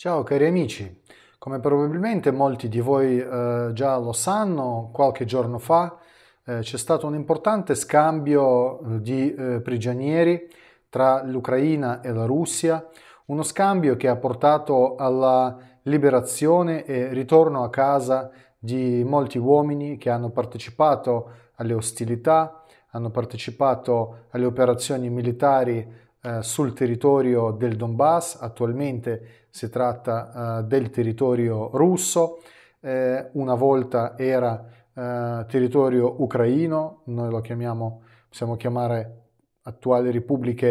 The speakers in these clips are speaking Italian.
Ciao cari amici, come probabilmente molti di voi eh, già lo sanno, qualche giorno fa eh, c'è stato un importante scambio eh, di eh, prigionieri tra l'Ucraina e la Russia, uno scambio che ha portato alla liberazione e ritorno a casa di molti uomini che hanno partecipato alle ostilità, hanno partecipato alle operazioni militari eh, sul territorio del Donbass, attualmente si tratta eh, del territorio russo, eh, una volta era eh, territorio ucraino, noi lo chiamiamo, possiamo chiamare attuali repubbliche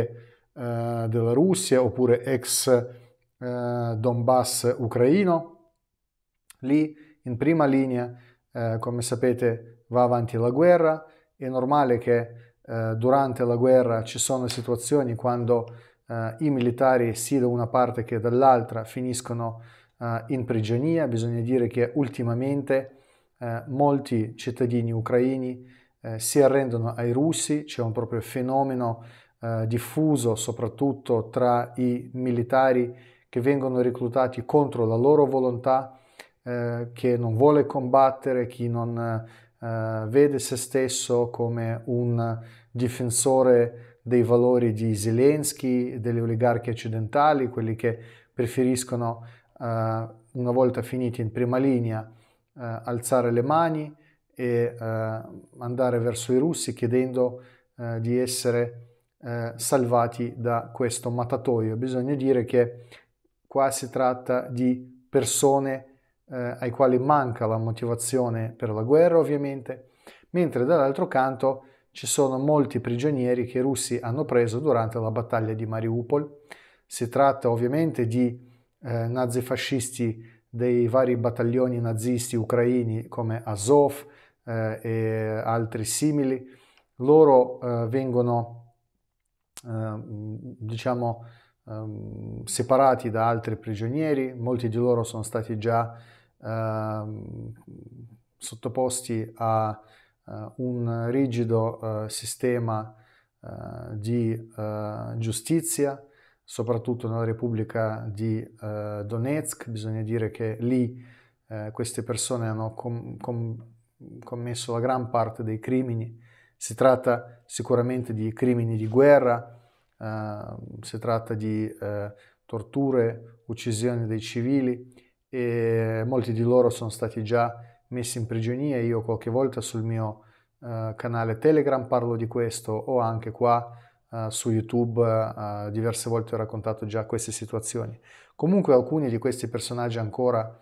eh, della Russia oppure ex Donbass ucraino. Lì in prima linea, come sapete, va avanti la guerra, è normale che eh, durante la guerra ci sono situazioni quando eh, i militari sia da una parte che dall'altra finiscono eh, in prigionia. Bisogna dire che ultimamente eh, molti cittadini ucraini eh, si arrendono ai russi, c'è un proprio fenomeno diffuso soprattutto tra i militari che vengono reclutati contro la loro volontà, che non vuole combattere, chi non eh, vede se stesso come un difensore dei valori di Zelensky, delle oligarchi occidentali, quelli che preferiscono, uh, una volta finiti in prima linea, uh, alzare le mani e andare verso i russi chiedendo di essere salvati da questo matatoio. Bisogna dire che qua si tratta di persone eh, ai quali manca la motivazione per la guerra ovviamente, mentre dall'altro canto ci sono molti prigionieri che i russi hanno preso durante la battaglia di Mariupol. Si tratta ovviamente di eh, nazifascisti dei vari battaglioni nazisti ucraini come Azov eh, e altri simili. Loro eh, vengono, eh, diciamo, ehm, separati da altri prigionieri, molti di loro sono stati già sottoposti a uh, un rigido uh, sistema uh, di giustizia, soprattutto nella Repubblica di Donetsk. Bisogna dire che lì queste persone hanno com- com- commesso la gran parte dei crimini. Si tratta sicuramente di crimini di guerra, si tratta di torture, uccisioni dei civili e molti di loro sono stati già messi in prigionia. Io qualche volta sul mio uh, canale Telegram parlo di questo o anche qua uh, su YouTube uh, diverse volte ho raccontato già queste situazioni. Comunque alcuni di questi personaggi ancora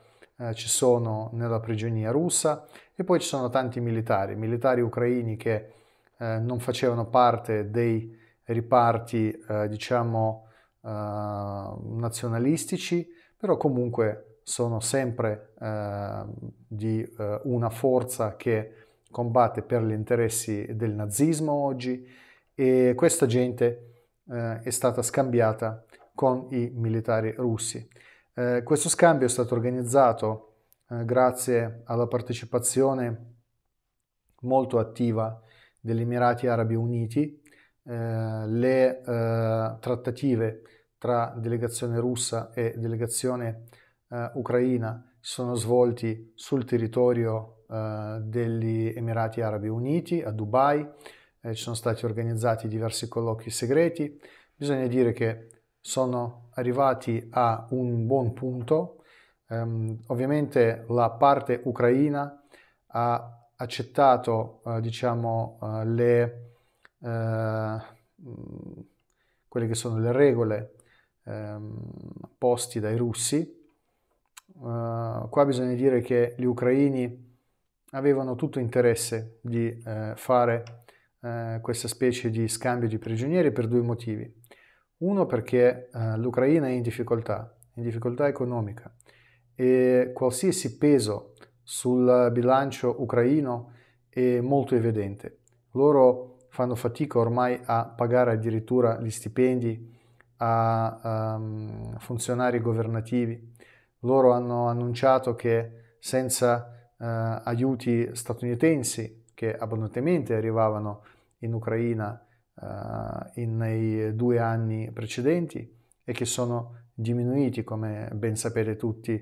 ci sono nella prigionia russa e poi ci sono tanti militari, militari ucraini che non facevano parte dei riparti diciamo nazionalistici, però comunque sono sempre eh, di eh, una forza che combatte per gli interessi del nazismo oggi e questa gente eh, è stata scambiata con i militari russi. Eh, questo scambio è stato organizzato eh, grazie alla partecipazione molto attiva degli Emirati Arabi Uniti, eh, le trattative tra delegazione russa e delegazione eh, ucraina sono svolti sul territorio eh, degli Emirati Arabi Uniti, a Dubai, eh, ci sono stati organizzati diversi colloqui segreti. Bisogna dire che sono arrivati a un buon punto. Um, ovviamente la parte ucraina ha accettato, uh, diciamo, uh, le, uh, quelle che sono le regole um, posti dai russi Uh, qua bisogna dire che gli ucraini avevano tutto interesse di eh, fare eh, questa specie di scambio di prigionieri per due motivi. Uno perché eh, l'Ucraina è in difficoltà, in difficoltà economica e qualsiasi peso sul bilancio ucraino è molto evidente. Loro fanno fatica ormai a pagare addirittura gli stipendi a um, funzionari governativi loro hanno annunciato che senza eh, aiuti statunitensi che abbondantemente arrivavano in Ucraina eh, in, nei due anni precedenti e che sono diminuiti, come ben sapete tutti,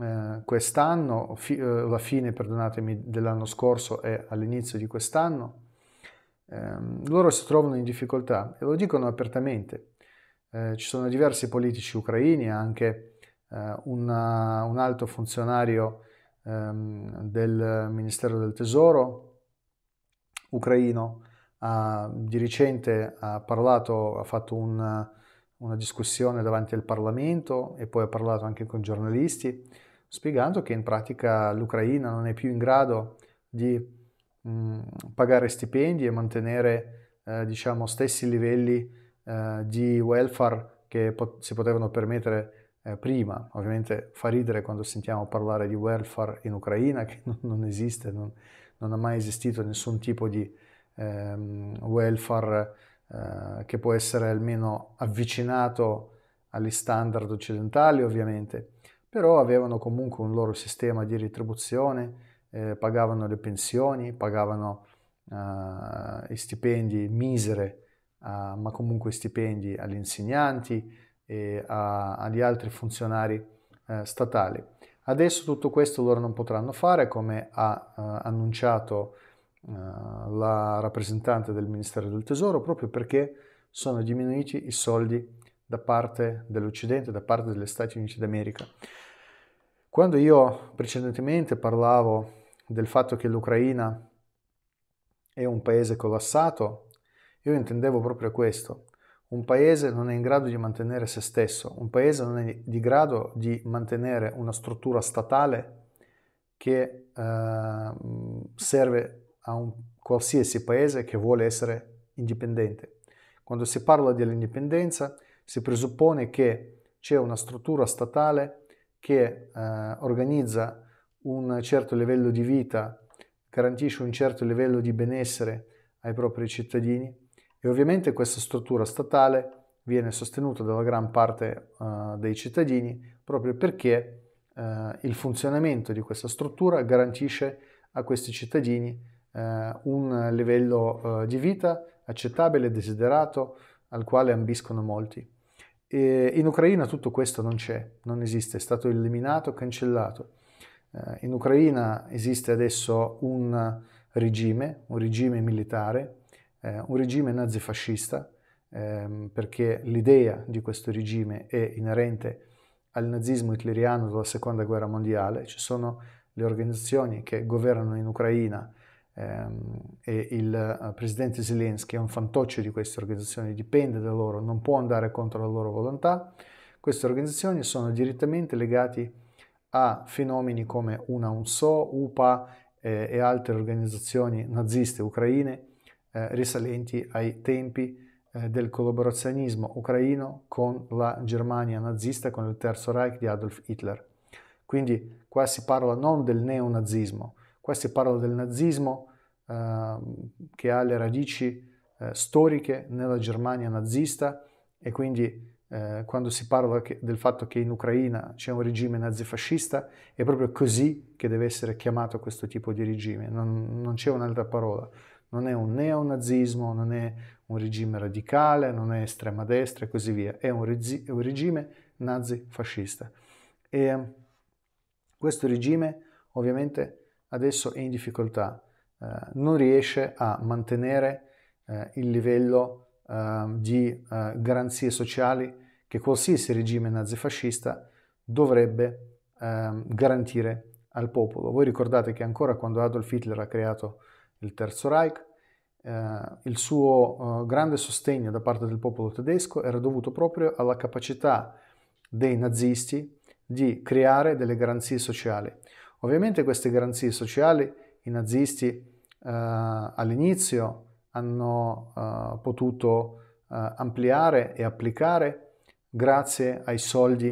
eh, quest'anno, fi- eh, la fine, perdonatemi, dell'anno scorso e all'inizio di quest'anno, ehm, loro si trovano in difficoltà e lo dicono apertamente. Eh, ci sono diversi politici ucraini, anche una, un alto funzionario ehm, del Ministero del Tesoro ucraino ha, di recente ha parlato, ha fatto una, una discussione davanti al Parlamento e poi ha parlato anche con giornalisti, spiegando che in pratica l'Ucraina non è più in grado di mh, pagare stipendi e mantenere eh, diciamo stessi livelli eh, di welfare che pot- si potevano permettere eh, prima. Ovviamente fa ridere quando sentiamo parlare di welfare in Ucraina, che non, esiste, non, non, ha mai esistito nessun tipo di ehm, welfare eh, che può essere almeno avvicinato agli standard occidentali ovviamente, però avevano comunque un loro sistema di retribuzione, eh, pagavano le pensioni, pagavano eh, i stipendi misere, ma comunque stipendi agli insegnanti e a, agli altri funzionari eh, statali. Adesso tutto questo loro non potranno fare, come ha uh, annunciato uh, la rappresentante del Ministero del Tesoro, proprio perché sono diminuiti i soldi da parte dell'Occidente, da parte degli Stati Uniti d'America. Quando io precedentemente parlavo del fatto che l'Ucraina è un paese collassato, io intendevo proprio questo. Un paese non è in grado di mantenere se stesso, un paese non è di grado di mantenere una struttura statale che eh, serve a un qualsiasi paese che vuole essere indipendente. Quando si parla dell'indipendenza si presuppone che c'è una struttura statale che eh, organizza un certo livello di vita, garantisce un certo livello di benessere ai propri cittadini e ovviamente questa struttura statale viene sostenuta dalla gran parte uh, dei cittadini proprio perché uh, il funzionamento di questa struttura garantisce a questi cittadini uh, un livello di vita accettabile e desiderato al quale ambiscono molti. E in Ucraina tutto questo non c'è, non esiste, è stato eliminato, cancellato. in Ucraina esiste adesso un regime, un regime militare eh, un regime nazifascista, ehm, perché l'idea di questo regime è inerente al nazismo hitleriano della seconda guerra mondiale, ci sono le organizzazioni che governano in Ucraina ehm, e il uh, presidente Zelensky è un fantoccio di queste organizzazioni, dipende da loro, non può andare contro la loro volontà. Queste organizzazioni sono direttamente legate a fenomeni come una UNSO, UPA eh, e altre organizzazioni naziste ucraine eh, risalenti ai tempi eh, del collaborazionismo ucraino con la Germania nazista, con il Terzo Reich di Adolf Hitler. Quindi qua si parla non del neonazismo, qua si parla del nazismo eh, che ha le radici eh, storiche nella Germania nazista e quindi eh, quando si parla che, del fatto che in Ucraina c'è un regime nazifascista, è proprio così che deve essere chiamato questo tipo di regime, non, non c'è un'altra parola non è un neonazismo, non è un regime radicale, non è estrema destra e così via, è un, regi- un regime nazifascista. E questo regime ovviamente adesso è in difficoltà, eh, non riesce a mantenere eh, il livello eh, di garanzie sociali che qualsiasi regime nazifascista dovrebbe ehm, garantire al popolo. Voi ricordate che ancora quando Adolf Hitler ha creato il Terzo Reich, eh, il suo eh, grande sostegno da parte del popolo tedesco era dovuto proprio alla capacità dei nazisti di creare delle garanzie sociali. Ovviamente queste garanzie sociali i nazisti eh, all'inizio hanno eh, potuto eh, ampliare e applicare grazie ai soldi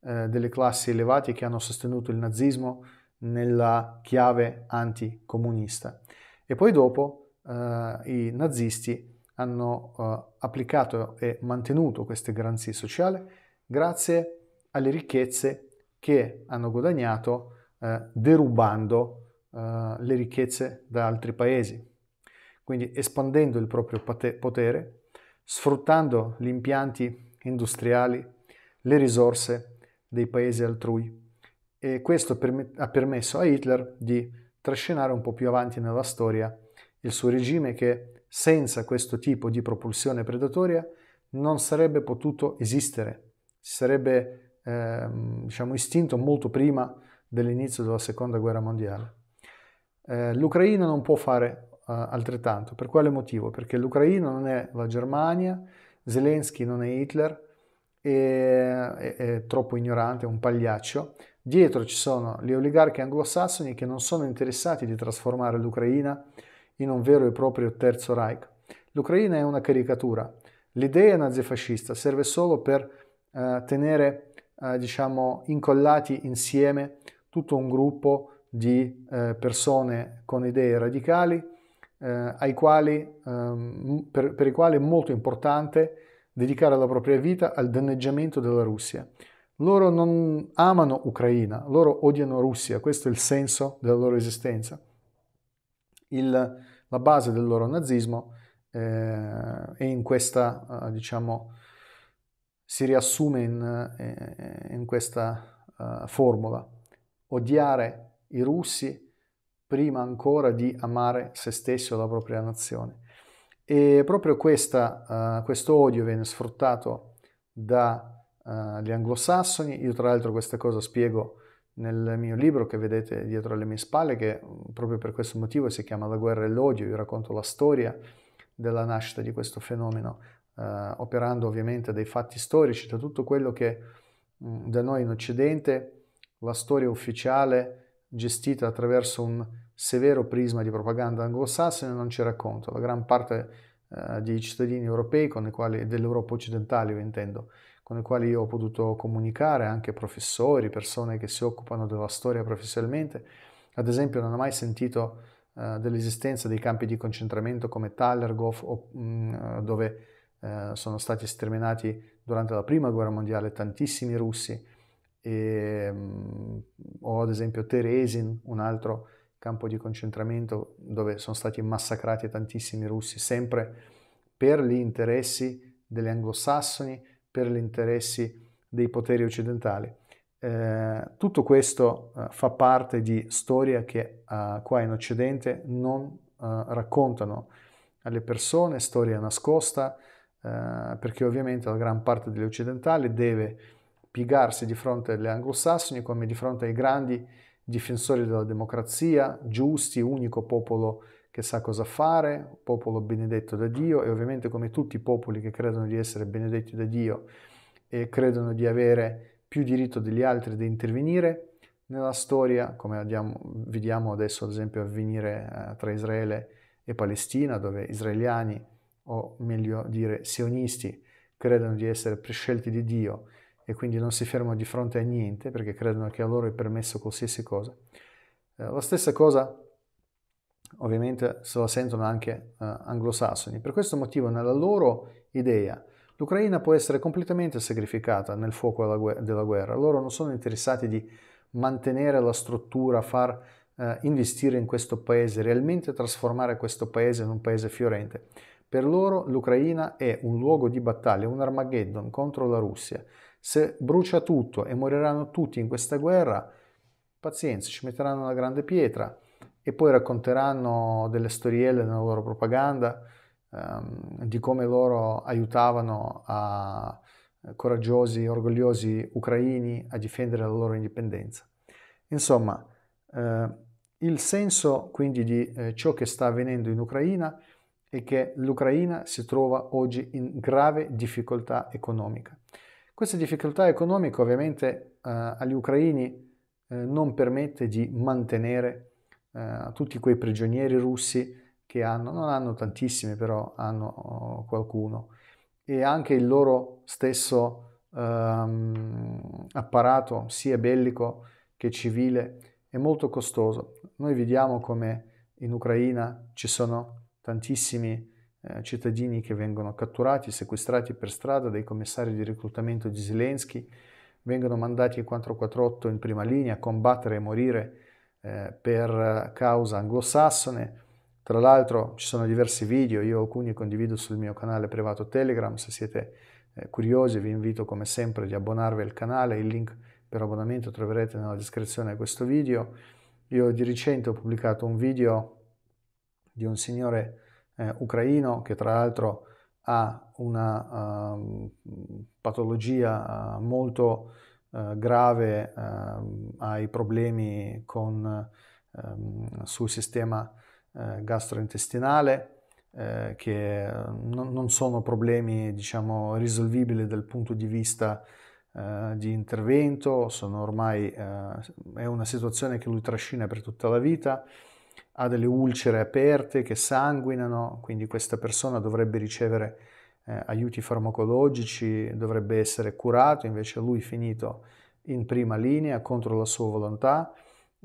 eh, delle classi elevate che hanno sostenuto il nazismo nella chiave anticomunista. E poi dopo eh, i nazisti hanno eh, applicato e mantenuto queste garanzie sociali grazie alle ricchezze che hanno guadagnato eh, derubando eh, le ricchezze da altri paesi. Quindi espandendo il proprio potere, sfruttando gli impianti industriali, le risorse dei paesi altrui. E questo ha permesso a Hitler di trascinare un po' più avanti nella storia il suo regime che senza questo tipo di propulsione predatoria non sarebbe potuto esistere, si sarebbe eh, diciamo, istinto molto prima dell'inizio della seconda guerra mondiale. Eh, L'Ucraina non può fare uh, altrettanto. Per quale motivo? Perché l'Ucraina non è la Germania, Zelensky non è Hitler, è, è, è troppo ignorante, è un pagliaccio. Dietro ci sono gli oligarchi anglosassoni che non sono interessati di trasformare l'Ucraina in un vero e proprio terzo Reich. L'Ucraina è una caricatura. L'idea nazifascista serve solo per uh, tenere, uh, diciamo, incollati insieme tutto un gruppo di uh, persone con idee radicali, ai quali, um, per, per i quali è molto importante dedicare la propria vita al danneggiamento della Russia. Loro non amano Ucraina, loro odiano Russia, questo è il senso della loro esistenza. Il, la base del loro nazismo eh, è in questa, eh, diciamo, si riassume in, eh, in questa uh, formula. Odiare i russi prima ancora di amare se stessi o la propria nazione. E proprio questa, uh, questo odio viene sfruttato dagli uh, anglosassoni. Io tra l'altro questa cosa spiego nel mio libro che vedete dietro alle mie spalle, che mm, proprio per questo motivo si chiama La guerra e l'odio. Io racconto la storia della nascita di questo fenomeno, uh, operando ovviamente dai fatti storici, da tutto quello che mh, mm, da noi in Occidente la storia ufficiale gestita attraverso un severo prisma di propaganda anglosassone non ci racconta. La gran parte eh, dei cittadini europei, con i quali, dell'Europa occidentale io intendo, con i quali ho potuto comunicare, anche professori, persone che si occupano della storia professionalmente, ad esempio non ho mai sentito eh, dell'esistenza dei campi di concentramento come mh, mm, dove eh, sono stati sterminati durante la prima guerra mondiale tantissimi russi, e, mh, mm, o ad esempio Teresin, un altro campo di concentramento dove sono stati massacrati tantissimi russi, sempre per gli interessi degli anglosassoni, per gli interessi dei poteri occidentali. Eh, tutto questo eh, fa parte di storia che eh, qua in Occidente non eh, raccontano alle persone, storia nascosta, eh, perché ovviamente la gran parte degli occidentali deve piegarsi di fronte agli anglosassoni come di fronte ai grandi difensori della democrazia, giusti, unico popolo che sa cosa fare, popolo benedetto da Dio e ovviamente come tutti i popoli che credono di essere benedetti da Dio e credono di avere più diritto degli altri di intervenire nella storia, come vediamo, vediamo adesso ad esempio avvenire eh, tra Israele e Palestina, dove israeliani, o meglio dire sionisti, credono di essere prescelti di Dio e quindi non si fermano di fronte a niente perché credono che a loro è permesso qualsiasi cosa. Eh, la stessa cosa ovviamente se la sentono anche eh, anglosassoni. Per questo motivo nella loro idea l'Ucraina può essere completamente sacrificata nel fuoco della, guerra. Della guerra. Loro non sono interessati di mantenere la struttura, far eh, investire in questo paese, realmente trasformare questo paese in un paese fiorente. Per loro l'Ucraina è un luogo di battaglia, un Armageddon contro la Russia. Se brucia tutto e moriranno tutti in questa guerra, pazienza, ci metteranno una grande pietra e poi racconteranno delle storielle nella loro propaganda um, di come loro aiutavano a coraggiosi, orgogliosi ucraini a difendere la loro indipendenza. Insomma, eh, il senso quindi di eh, ciò che sta avvenendo in Ucraina è che l'Ucraina si trova oggi in grave difficoltà economica. Questa difficoltà economica ovviamente eh, agli ucraini eh, non permette di mantenere eh, tutti quei prigionieri russi che hanno, non hanno tantissimi però hanno oh, qualcuno e anche il loro stesso ehm, apparato sia bellico che civile è molto costoso. Noi vediamo come in Ucraina ci sono tantissimi eh, cittadini che vengono catturati, sequestrati per strada dai commissari di reclutamento di Zelensky, vengono mandati in 448 in prima linea a combattere e morire eh, per causa anglosassone. Tra l'altro ci sono diversi video, io alcuni condivido sul mio canale privato Telegram, se siete eh, curiosi vi invito come sempre di abbonarvi al canale, il link per abbonamento troverete nella descrizione di questo video. Io di recente ho pubblicato un video di un signore eh, ucraino che tra l'altro ha una uh, patologia uh, molto uh, grave, ha problemi con, um, sul sistema eh, gastrointestinale, eh, che non, non, sono problemi diciamo, risolvibili dal punto di vista eh, di intervento, sono ormai, è una situazione che lui trascina per tutta la vita, ha delle ulcere aperte che sanguinano, quindi questa persona dovrebbe ricevere eh, aiuti farmacologici, dovrebbe essere curato, invece lui è finito in prima linea contro la sua volontà.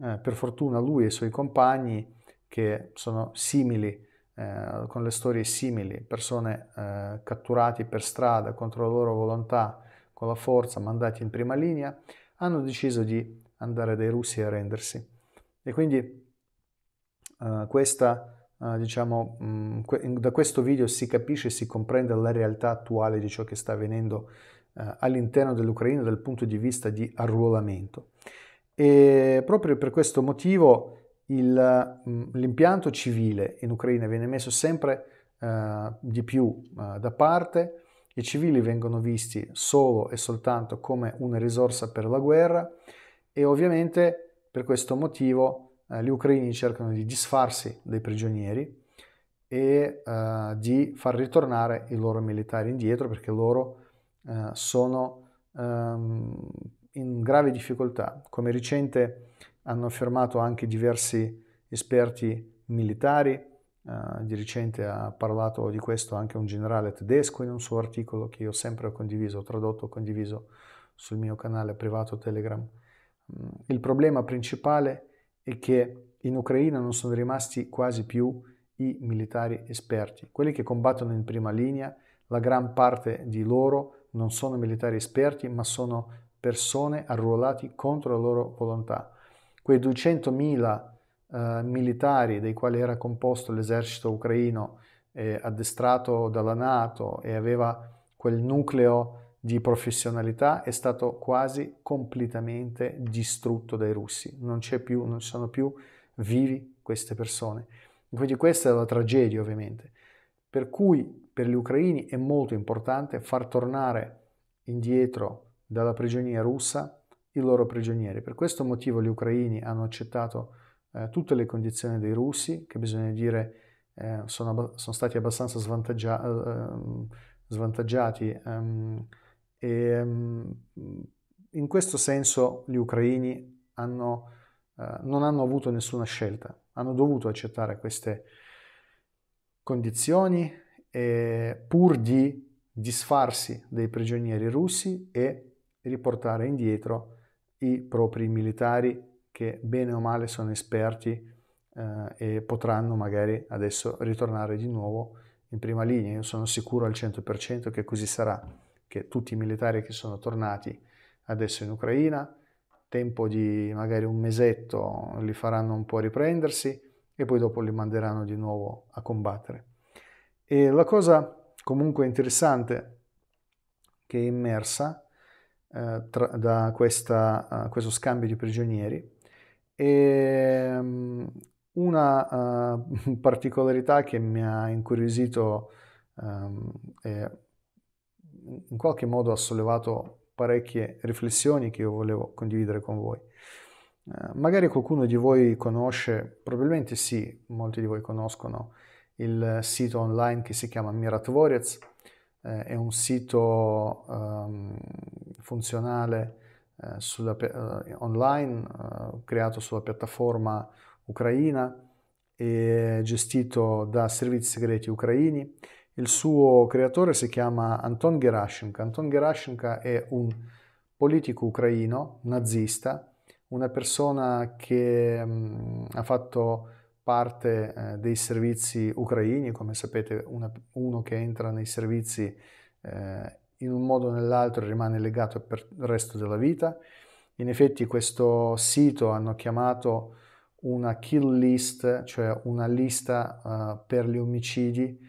Eh, per fortuna lui e i suoi compagni, che sono simili, eh, con le storie simili, persone eh, catturate per strada contro la loro volontà, con la forza, mandati in prima linea, hanno deciso di andare dai russi e arrendersi. E quindi Uh, questa, diciamo, mh, mm, da questo video si capisce e si comprende la realtà attuale di ciò che sta avvenendo uh, all'interno dell'Ucraina dal punto di vista di arruolamento. E proprio per questo motivo il, mm, l'impianto civile in Ucraina viene messo sempre di più da parte, i civili vengono visti solo e soltanto come una risorsa per la guerra e ovviamente per questo motivo eh, gli ucraini cercano di disfarsi dei prigionieri e eh, di far ritornare i loro militari indietro perché loro eh, sono ehm, in grave difficoltà. Come recente hanno affermato anche diversi esperti militari, Uh, di recente ha parlato di questo anche un generale tedesco in un suo articolo che io sempre ho condiviso, ho tradotto, ho condiviso sul mio canale privato Telegram. Mm, il problema principale e che in Ucraina non sono rimasti quasi più i militari esperti. Quelli che combattono in prima linea, la gran parte di loro non sono militari esperti, ma sono persone arruolati contro la loro volontà. Quei 200.000 eh, militari dei quali era composto l'esercito ucraino, eh, addestrato dalla Nato e aveva quel nucleo di professionalità è stato quasi completamente distrutto dai russi. Non c'è più, non sono più vivi queste persone. Quindi questa è la tragedia ovviamente. Per cui per gli ucraini è molto importante far tornare indietro dalla prigionia russa i loro prigionieri. Per questo motivo gli ucraini hanno accettato eh, tutte le condizioni dei russi, che bisogna dire eh, sono, sono, stati abbastanza svantaggia- eh, svantaggiati. Um, e, ehm, in questo senso gli ucraini hanno, eh, non hanno avuto nessuna scelta, hanno dovuto accettare queste condizioni eh, pur di disfarsi dei prigionieri russi e riportare indietro i propri militari che bene o male sono esperti eh, e potranno magari adesso ritornare di nuovo in prima linea. Io sono sicuro al 100% che così sarà che tutti i militari che sono tornati adesso in Ucraina, tempo di magari un mesetto li faranno un po' riprendersi e poi dopo li manderanno di nuovo a combattere. E la cosa comunque interessante che è immersa eh, tra, da questa, uh, questo scambio di prigionieri è um, una uh, particolarità che mi ha incuriosito um, e in qualche modo ha sollevato parecchie riflessioni che io volevo condividere con voi. Eh, magari qualcuno di voi conosce, probabilmente sì, molti di voi conoscono il sito online che si chiama Miratvorец, eh, è un sito um, funzionale eh, sulla, uh, online uh, creato sulla piattaforma ucraina e gestito da servizi segreti ucraini il suo creatore si chiama Anton Gerashenko. Anton Gerashenko è un politico ucraino nazista, una persona che mh, mm, ha fatto parte eh, dei servizi ucraini, come sapete una, uno che entra nei servizi eh, in un modo o nell'altro rimane legato per il resto della vita. In effetti questo sito hanno chiamato una kill list, cioè una lista uh, per gli omicidi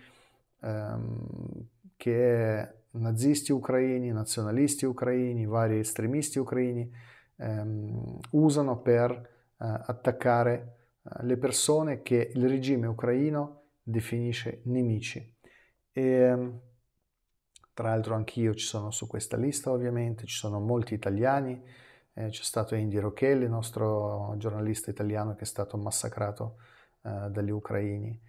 ehm, che nazisti ucraini, nazionalisti ucraini, vari estremisti ucraini ehm, usano per eh, attaccare eh, le persone che il regime ucraino definisce nemici. E, ehm, tra l'altro anch'io ci sono su questa lista ovviamente, ci sono molti italiani, eh, c'è stato Indy Rocchelli, il nostro giornalista italiano che è stato massacrato eh, dagli ucraini,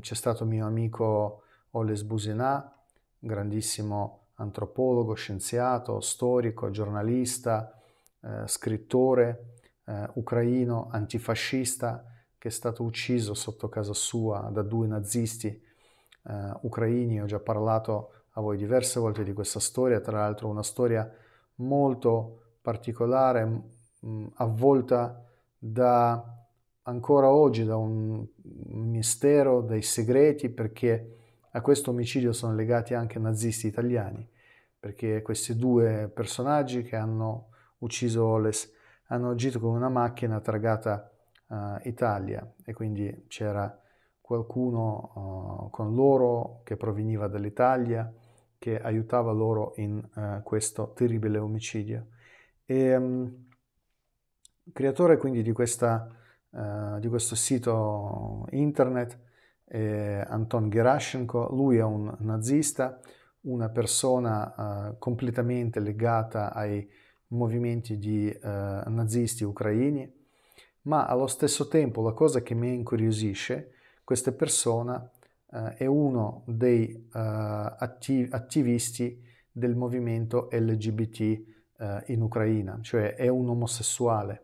c'è stato mio amico Oles Businà, grandissimo antropologo, scienziato, storico, giornalista, eh, scrittore eh, ucraino, antifascista, che è stato ucciso sotto casa sua da due nazisti eh, ucraini. Ho già parlato a voi diverse volte di questa storia, tra l'altro una storia molto particolare, mh, avvolta da ancora oggi da un mistero, dai segreti, perché a questo omicidio sono legati anche nazisti italiani, perché questi due personaggi che hanno ucciso Oles hanno agito con una macchina targata uh, Italia e quindi c'era qualcuno uh, con loro che proveniva dall'Italia che aiutava loro in uh, questo terribile omicidio. E, um, creatore quindi di, questa, di questo sito internet eh, Anton Gerashenko, lui è un nazista, una persona eh, completamente legata ai movimenti di eh, nazisti ucraini, ma allo stesso tempo la cosa che mi incuriosisce, questa persona eh, è uno dei eh, attiv- attivisti del movimento LGBT eh, in Ucraina, cioè è un omosessuale.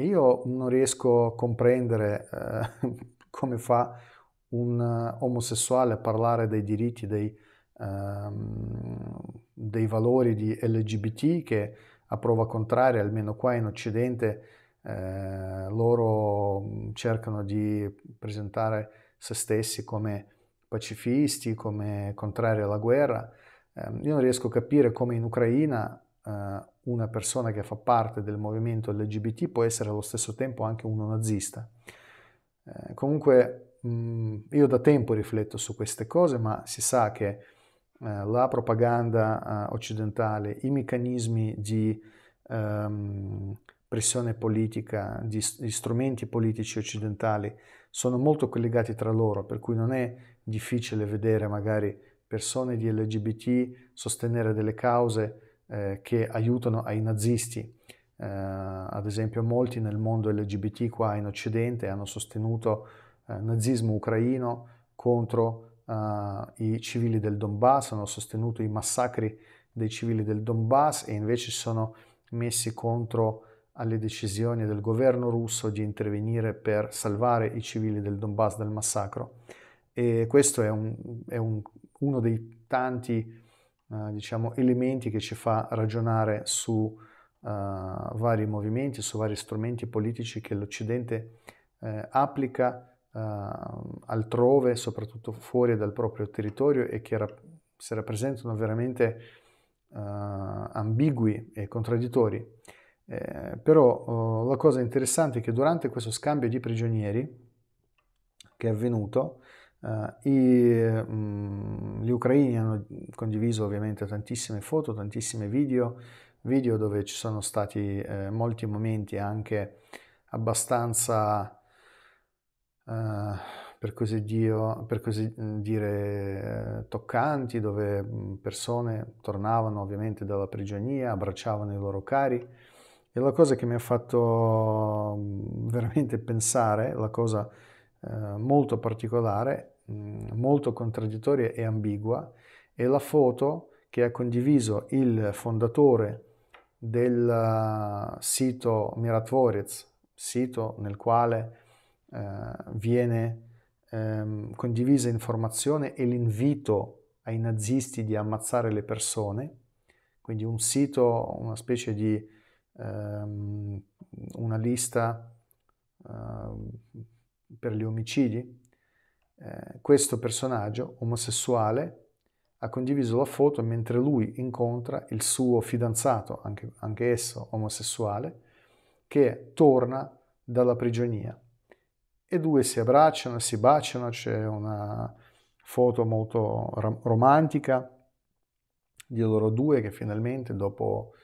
E io non riesco a comprendere eh, come fa un uh, omosessuale a parlare dei diritti, dei, um, dei, valori di LGBT che a prova contraria, almeno qua in Occidente, eh, loro cercano di presentare se stessi come pacifisti, come contrari alla guerra. Eh, io non riesco a capire come in Ucraina eh, una persona che fa parte del movimento LGBT può essere allo stesso tempo anche uno nazista. Eh, comunque Mm, io da tempo rifletto su queste cose, ma si sa che eh, la propaganda eh, occidentale, i meccanismi di ehm, pressione politica, gli, gli strumenti politici occidentali sono molto collegati tra loro, per cui non è difficile vedere magari persone di LGBT sostenere delle cause eh, che aiutano ai nazisti. Eh, ad esempio molti nel mondo LGBT qua in Occidente hanno sostenuto eh, nazismo ucraino contro uh, i civili del Donbass, hanno sostenuto i massacri dei civili del Donbass e invece sono messi contro alle decisioni del governo russo di intervenire per salvare i civili del Donbass dal massacro. E questo è, un, è un, uno dei tanti uh, diciamo, elementi che ci fa ragionare su uh, vari movimenti, su vari strumenti politici che l'Occidente uh, applica uh, altrove, soprattutto fuori dal proprio territorio e che rap- si rappresentano veramente ambigui e contraddittori. Eh, però uh, la cosa interessante è che durante questo scambio di prigionieri che è avvenuto, i, um, gli ucraini hanno condiviso ovviamente tantissime foto, tantissime video, video dove ci sono stati eh, molti momenti anche abbastanza eh, per, così dio, per così mm, dire, toccanti, dove mm, persone tornavano ovviamente dalla prigionia, abbracciavano i loro cari. E la cosa che mi ha fatto mm, veramente pensare, la cosa eh, molto particolare, molto contraddittoria e ambigua, è la foto che ha condiviso il fondatore del uh, sito Miratvorez, sito nel quale eh, viene ehm, condivisa informazione e l'invito ai nazisti di ammazzare le persone, quindi un sito, una specie di ehm, una lista eh, per gli omicidi. Eh, questo personaggio omosessuale ha condiviso la foto mentre lui incontra il suo fidanzato, anche, anche esso omosessuale, che torna dalla prigionia e due si abbracciano, si baciano, c'è una foto molto romantica di loro due che finalmente dopo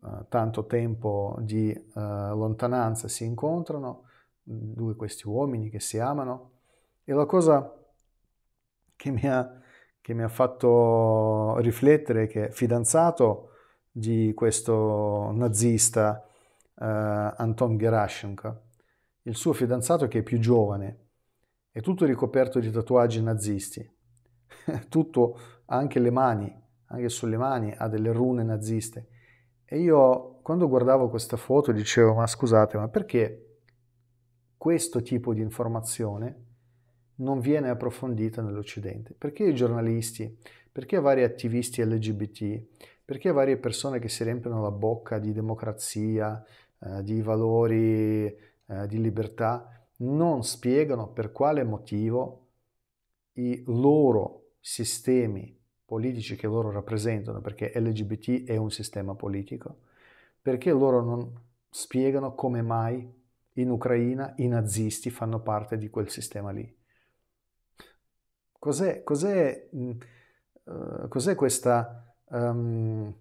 uh, tanto tempo di uh, lontananza si incontrano, due questi uomini che si amano. E la cosa che mi ha, che mi ha fatto riflettere è che fidanzato di questo nazista uh, Anton Gerashenko, il suo fidanzato che è più giovane, è tutto ricoperto di tatuaggi nazisti, tutto, anche le mani, anche sulle mani ha delle rune naziste. E io quando guardavo questa foto dicevo, ma scusate, ma perché questo tipo di informazione non viene approfondita nell'Occidente? Perché i giornalisti, perché vari attivisti LGBT, perché varie persone che si riempiono la bocca di democrazia, eh, di valori, eh, di libertà, non spiegano per quale motivo i loro sistemi politici che loro rappresentano, perché LGBT è un sistema politico, perché loro non spiegano come mai in Ucraina i nazisti fanno parte di quel sistema lì. Cos'è, cos'è, uh, cos'è questa um,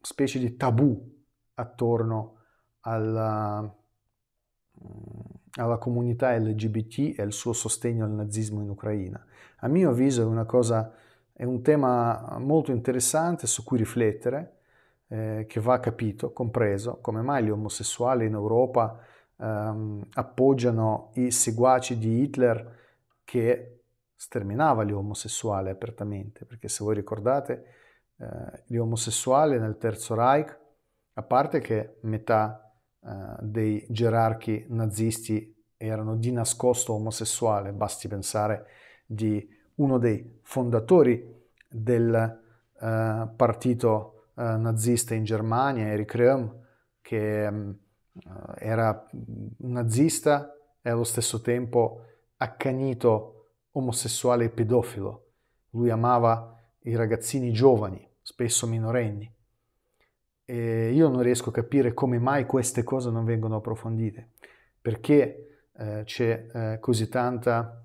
specie di tabù attorno alla, alla comunità LGBT e al suo sostegno al nazismo in Ucraina? A mio avviso è una cosa è un tema molto interessante su cui riflettere, eh, che va capito, compreso, come mai gli omosessuali in Europa ehm, appoggiano i seguaci di Hitler che sterminava gli omosessuali apertamente, perché se voi ricordate, eh, gli omosessuali nel Terzo Reich, a parte che metà eh, dei gerarchi nazisti erano di nascosto omosessuale, basti pensare di uno dei fondatori del eh, partito eh, nazista in Germania, Erich Röhm, che eh, era nazista e allo stesso tempo accanito omosessuale e pedofilo. Lui amava i ragazzini giovani, spesso minorenni. E io non riesco a capire come mai queste cose non vengono approfondite, perché eh, c'è eh, così tanta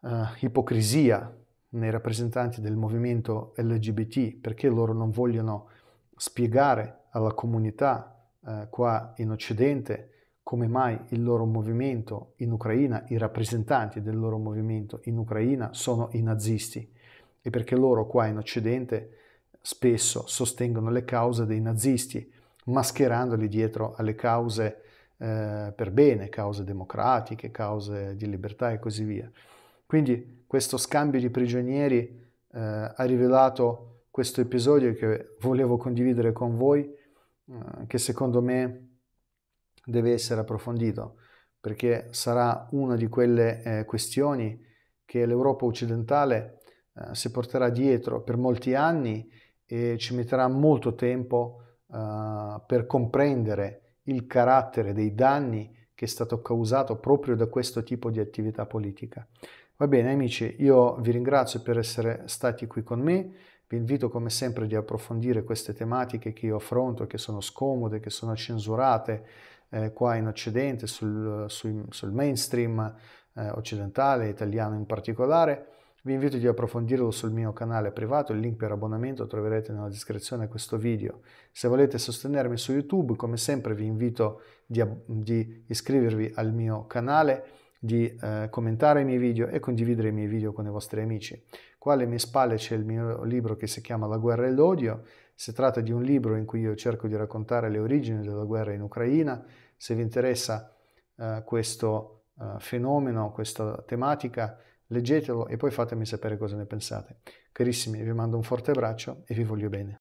uh, ipocrisia nei rappresentanti del movimento LGBT perché loro non vogliono spiegare alla comunità uh, qua in Occidente come mai il loro movimento in Ucraina, i rappresentanti del loro movimento in Ucraina sono i nazisti e perché loro qua in Occidente spesso sostengono le cause dei nazisti mascherandoli dietro alle cause eh, per bene, cause democratiche, cause di libertà e così via. Quindi questo scambio di prigionieri eh, ha rivelato questo episodio che volevo condividere con voi, eh, che secondo me deve essere approfondito, perché sarà una di quelle eh, questioni che l'Europa occidentale eh, si porterà dietro per molti anni e ci metterà molto tempo eh, per comprendere il carattere dei danni che è stato causato proprio da questo tipo di attività politica. Va bene amici, io vi ringrazio per essere stati qui con me, vi invito come sempre di approfondire queste tematiche che io affronto, che sono scomode, che sono censurate eh, qua in Occidente, sul, sul, sul mainstream eh, occidentale, italiano in particolare. Vi invito di approfondirlo sul mio canale privato, il link per abbonamento troverete nella descrizione di questo video. Se volete sostenermi su YouTube, come sempre vi invito di, di iscrivervi al mio canale di eh, commentare i miei video e condividere i miei video con i vostri amici. Qua alle mie spalle c'è il mio libro che si chiama La guerra e l'odio. Si tratta di un libro in cui io cerco di raccontare le origini della guerra in Ucraina. Se vi interessa eh, questo eh, fenomeno, questa tematica, leggetelo e poi fatemi sapere cosa ne pensate. Carissimi, vi mando un forte abbraccio e vi voglio bene.